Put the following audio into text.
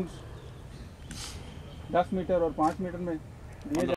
Long दस metre और पाँच मीटर में। ये हाँ।